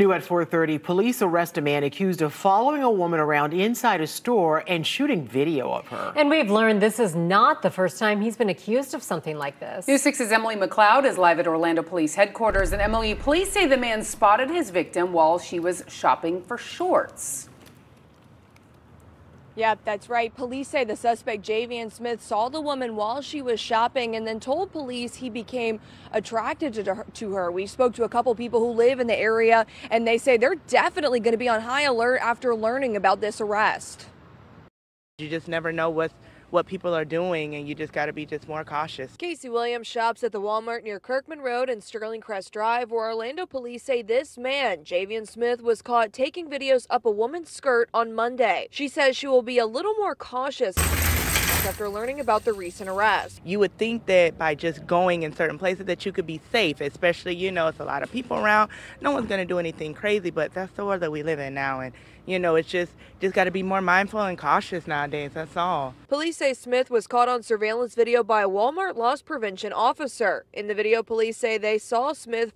New at 4:30, police arrest a man accused of following a woman around inside a store and shooting video of her. And we've learned this is not the first time he's been accused of something like this. News 6's Emily McLeod is live at Orlando Police headquarters. And Emily, police say the man spotted his victim while she was shopping for shorts. Yep, that's right. Police say the suspect, Javian Smith, saw the woman while she was shopping and then told police he became attracted to her. To her. We spoke to a couple people who live in the area, and they say they're definitely going to be on high alert after learning about this arrest. You just never know what's what people are doing, and you just got to be just more cautious. Casey Williams shops at the Walmart near Kirkman Road and Sterling Crest Drive, where Orlando police say this man, Javian Smith, was caught taking videos up a woman's skirt on Monday. She says she will be a little more cautious after learning about the recent arrest. You would think that by just going in certain places that you could be safe, especially, you know, it's a lot of people around. No one's going to do anything crazy, but that's the world that we live in now. And, you know, it's just, just got to be more mindful and cautious nowadays. That's all. Police say Smith was caught on surveillance video by a Walmart loss prevention officer. In the video, police say they saw Smith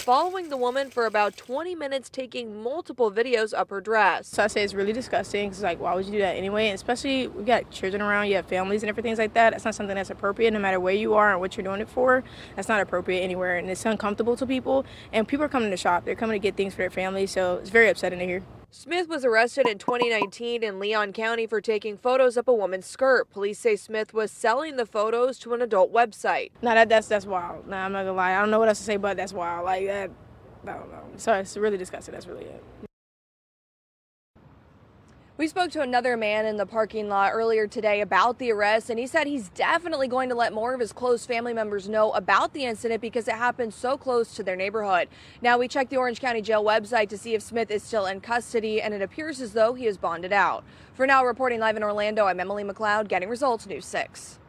following the woman for about 20 minutes, taking multiple videos up her dress. So I say it's really disgusting. It's like, why would you do that anyway? And especially, we got children around, you have families and everything like that. That's not something that's appropriate, no matter where you are and what you're doing it for. That's not appropriate anywhere, and it's uncomfortable to people. And people are coming to shop, they're coming to get things for their family, so it's very upsetting to hear. Smith was arrested in 2019 in Leon County for taking photos up a woman's skirt. Police say Smith was selling the photos to an adult website. No, that, that's that's wild. No, I'm not gonna lie. I don't know what else to say, but that's wild. Like that, I don't know. So it's really disgusting. That's really it. We spoke to another man in the parking lot earlier today about the arrest, and he said he's definitely going to let more of his close family members know about the incident because it happened so close to their neighborhood. Now, we checked the Orange County Jail website to see if Smith is still in custody, and it appears as though he is bonded out. For now, reporting live in Orlando, I'm Emily McLeod, getting results News 6.